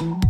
Mm-hmm.